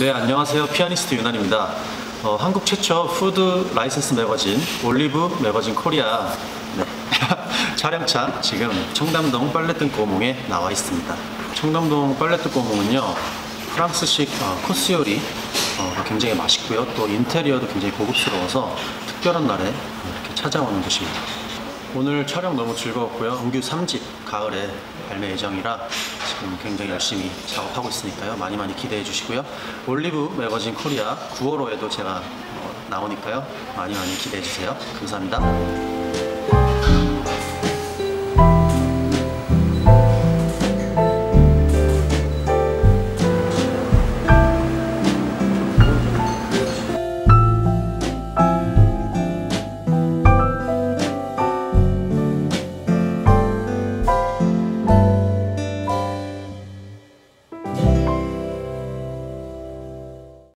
네, 안녕하세요. 피아니스트 윤한입니다. 어, 한국 최초 food license magazine 올리브 매거진 코리아 네. 촬영차 지금 청담동 빨레 드 고몽에 나와 있습니다. 청담동 빨레 드 고몽은요 프랑스식 어, 코스 요리 어, 굉장히 맛있고요. 또 인테리어도 굉장히 고급스러워서 특별한 날에 이렇게 찾아오는 곳입니다. 오늘 촬영 너무 즐거웠고요. 정규 3집 가을에 발매 예정이라 지금 굉장히 열심히 작업하고 있으니까요. 많이 많이 기대해 주시고요. 올리브 매거진 코리아 9월호에도 제가 어, 나오니까요. 많이 많이 기대해 주세요. 감사합니다.